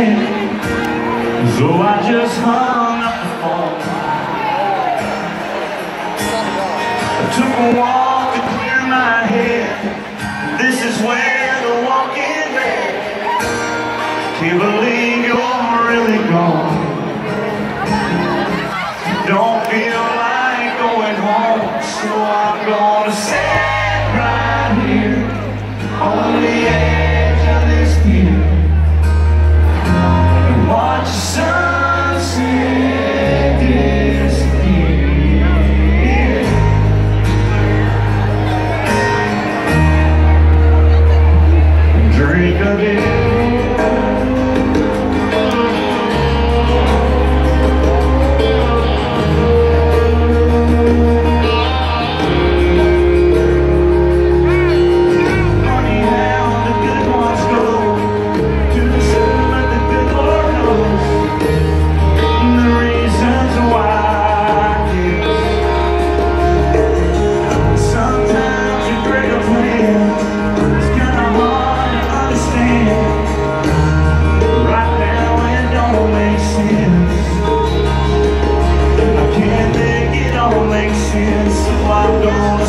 say So I just hung up the phone. I took a walk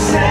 gonna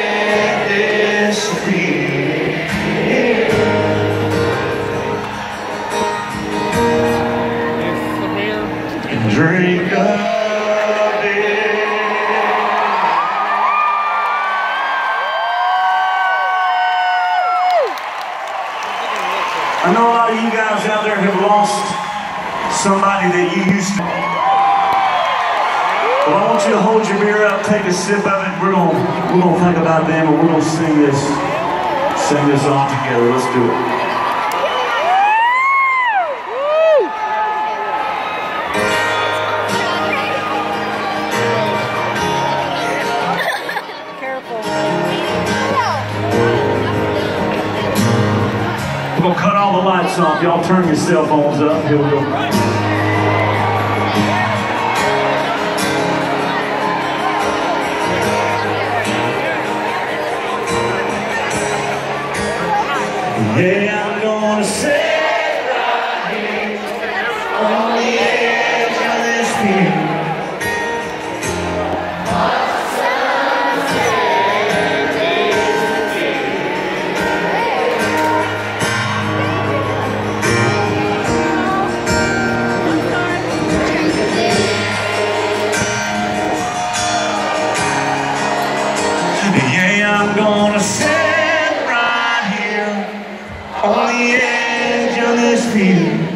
drink a beer. I know a lot of you guys out there have lost somebody that you used to. Well, I want you to hold your beer up, take a sip of it. We're gonna we're gonna think about them, and we're gonna sing this sing this all together. Let's do it. Lights off. Y'all turn your cell phones up. Here we go. Yeah, I'm gonna sit I'm gonna sit right here on the edge of this field.